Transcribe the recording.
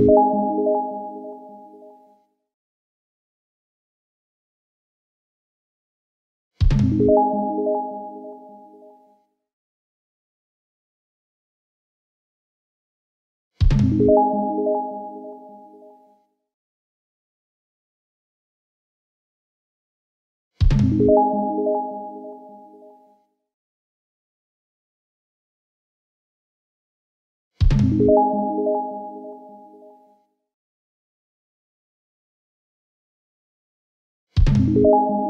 you you